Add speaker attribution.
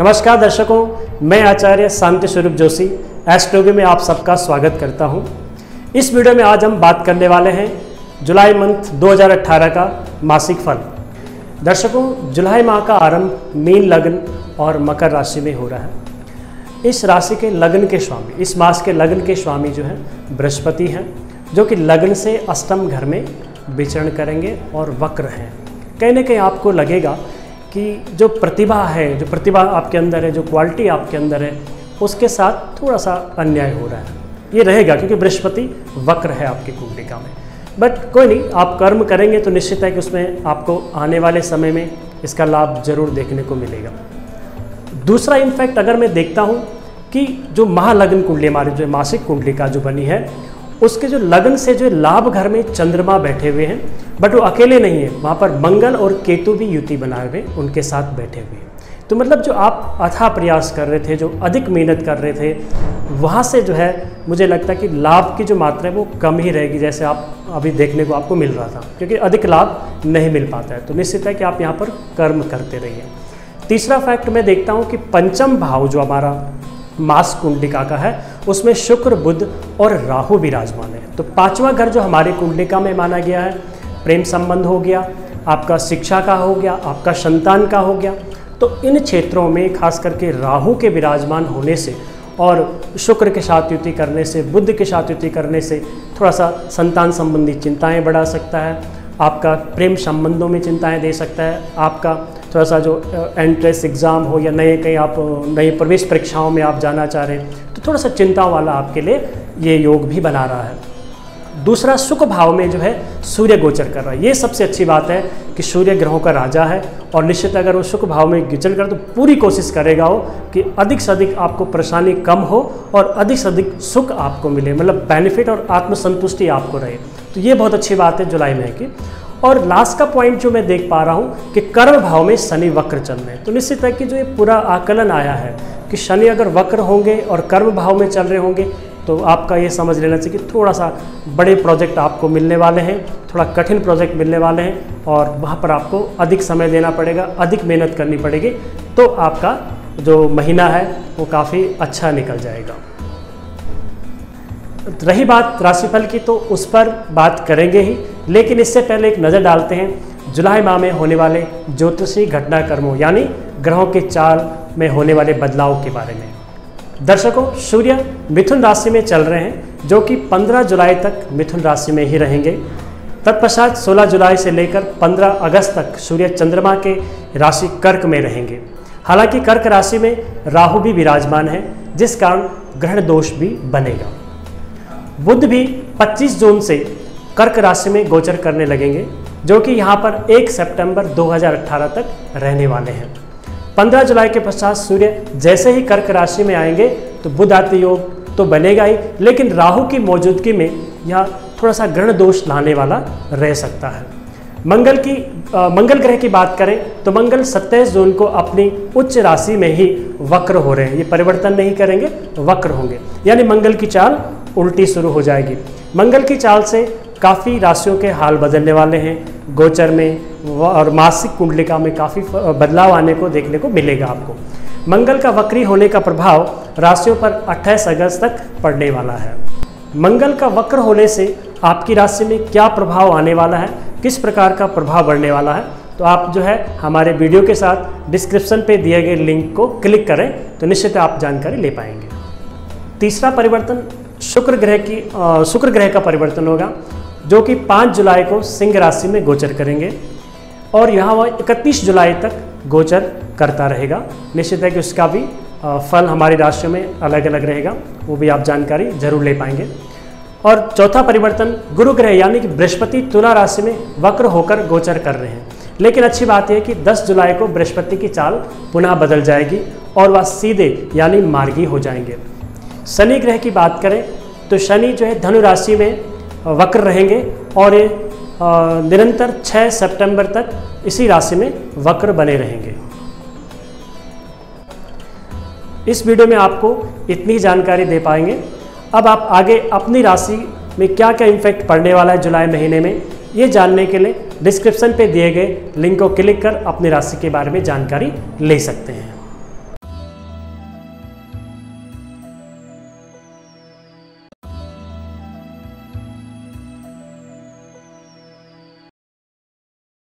Speaker 1: नमस्कार दर्शकों, मैं आचार्य शांति स्वरूप जोशी एस्ट्रोगी में आप सबका स्वागत करता हूँ। इस वीडियो में आज हम बात करने वाले हैं जुलाई मंथ 2018 का मासिक फल। दर्शकों, जुलाई माह का आरंभ मीन लग्न और मकर राशि में हो रहा है। इस राशि के लग्न के स्वामी, इस मास के लग्न के स्वामी जो है, बृहस्पति हैं, जो कि लग्न से अष्टम घर में विचरण करेंगे और वक्र हैं। कहीं ना कहीं आपको लगेगा कि जो प्रतिभा है, जो प्रतिभा आपके अंदर है, जो क्वालिटी आपके अंदर है, उसके साथ थोड़ा सा अन्याय हो रहा है। ये रहेगा, क्योंकि बृहस्पति वक्र है आपकी कुंडलिका में। बट कोई नहीं, आप कर्म करेंगे तो निश्चित है कि उसमें आपको आने वाले समय में इसका लाभ ज़रूर देखने को मिलेगा। दूसरा इनफैक्ट अगर मैं देखता हूँ कि जो महालग्न कुंडली, हमारी जो मासिक कुंडली का जो बनी है उसके जो लगन से जो लाभ घर में चंद्रमा बैठे हुए हैं बट वो अकेले नहीं है। वहाँ पर मंगल और केतु भी युति बनाए हुए, उनके साथ बैठे हुए हैं। तो मतलब जो आप अथा प्रयास कर रहे थे, जो अधिक मेहनत कर रहे थे, वहाँ से जो है, मुझे लगता है कि लाभ की जो मात्रा है, वो कम ही रहेगी, जैसे आप अभी देखने को आपको मिल रहा था, क्योंकि अधिक लाभ नहीं मिल पाता है। तो निश्चित है कि आप यहाँ पर कर्म करते रहिए। तीसरा फैक्ट मैं देखता हूँ कि पंचम भाव जो हमारा मास कुंडिका का है उसमें शुक्र बुद्ध और राहु विराजमान है। तो पांचवा घर जो हमारे कुंडलिका में माना गया है, प्रेम संबंध हो गया, आपका शिक्षा का हो गया, आपका संतान का हो गया तो इन क्षेत्रों में खास करके राहु के विराजमान होने से और शुक्र के साथ युति करने से बुद्ध के साथ युति करने से थोड़ा सा संतान संबंधी चिंताएँ बढ़ा सकता है, आपका प्रेम संबंधों में चिंताएँ दे सकता है, आपका थोड़ा सा जो एंट्रेंस एग्ज़ाम हो या नए कहीं आप नई प्रवेश परीक्षाओं में आप जाना चाह रहे हैं तो थोड़ा सा चिंता वाला आपके लिए ये योग भी बना रहा है। दूसरा, सुख भाव में जो है सूर्य गोचर कर रहा है। ये सबसे अच्छी बात है कि सूर्य ग्रहों का राजा है और निश्चित अगर वो सुख भाव में गोचर कर तो पूरी कोशिश करेगा वो कि अधिक से अधिक आपको परेशानी कम हो और अधिक से अधिक सुख आपको मिले मतलब बेनिफिट और आत्मसंतुष्टि आपको रहे। तो ये बहुत अच्छी बात है जुलाई में की। और लास्ट का पॉइंट जो मैं देख पा रहा हूँ कि कर्म भाव में शनि वक्र चल रहे हैं। तो निश्चित है कि जो ये पूरा आकलन आया है कि शनि अगर वक्र होंगे और कर्म भाव में चल रहे होंगे तो आपका ये समझ लेना चाहिए कि थोड़ा सा बड़े प्रोजेक्ट आपको मिलने वाले हैं, थोड़ा कठिन प्रोजेक्ट मिलने वाले हैं और वहाँ पर आपको अधिक समय देना पड़ेगा, अधिक मेहनत करनी पड़ेगी तो आपका जो महीना है वो काफ़ी अच्छा निकल जाएगा। रही बात राशिफल की तो उस पर बात करेंगे ही, लेकिन इससे पहले एक नज़र डालते हैं जुलाई माह में होने वाले ज्योतिषी घटनाक्रमों, यानी ग्रहों के चाल में होने वाले बदलाव के बारे में। दर्शकों, सूर्य मिथुन राशि में चल रहे हैं, जो कि 15 जुलाई तक मिथुन राशि में ही रहेंगे। तत्पश्चात 16 जुलाई से लेकर 15 अगस्त तक सूर्य चंद्रमा के राशि कर्क में रहेंगे। हालाँकि कर्क राशि में राहु भी विराजमान है, जिस कारण ग्रहण दोष भी बनेगा। बुद्ध भी 25 जून से कर्क राशि में गोचर करने लगेंगे। जो कि यहाँ पर 1 सितंबर 2018 तक रहने वाले हैं। 15 जुलाई के पश्चात सूर्य जैसे ही कर्क राशि में आएँगे तो बुद्ध आदि योग तो बनेगा ही लेकिन राहु की मौजूदगी में यह थोड़ा सा ग्रहण दोष लाने वाला रह सकता है। मंगल की आ, मंगल ग्रह की बात करें तो मंगल 27 जून को अपनी उच्च राशि में ही वक्र हो रहे हैं। ये परिवर्तन नहीं करेंगे वक्र होंगे। यानी मंगल की चाल उल्टी शुरू हो जाएगी। मंगल की चाल से काफ़ी राशियों के हाल बदलने वाले हैं। गोचर में और मासिक कुंडलिका में काफ़ी बदलाव आने को देखने को मिलेगा आपको। मंगल का वक्री होने का प्रभाव राशियों पर 28 अगस्त तक पड़ने वाला है। मंगल का वक्र होने से आपकी राशि में क्या प्रभाव आने वाला है, किस प्रकार का प्रभाव बढ़ने वाला है तो आप जो है हमारे वीडियो के साथ डिस्क्रिप्शन पे दिए गए लिंक को क्लिक करें तो निश्चित आप जानकारी ले पाएँगे। तीसरा परिवर्तन शुक्र ग्रह की शुक्र ग्रह का परिवर्तन होगा। जो कि 5 जुलाई को सिंह राशि में गोचर करेंगे और यहाँ वह इकतीस जुलाई तक गोचर करता रहेगा। निश्चित है कि उसका भी फल हमारी राशियों में अलग अलग रहेगा, वो भी आप जानकारी ज़रूर ले पाएँगे। और चौथा परिवर्तन, गुरु ग्रह यानी कि बृहस्पति तुला राशि में वक्र होकर गोचर कर रहे हैं। लेकिन अच्छी बात यह कि 10 जुलाई को बृहस्पति की चाल पुनः बदल जाएगी और वह सीधे यानी मार्गी हो जाएँगे। शनि ग्रह की बात करें तो शनि जो है धनु राशि में वक्र रहेंगे और ये निरंतर 6 सितंबर तक इसी राशि में वक्र बने रहेंगे। इस वीडियो में आपको इतनी जानकारी दे पाएँगे। अब आप आगे अपनी राशि में क्या क्या इम्फेक्ट पड़ने वाला है जुलाई महीने में, ये जानने के लिए डिस्क्रिप्शन पे दिए गए लिंक को क्लिक कर अपनी राशि के बारे में जानकारी ले सकते हैं।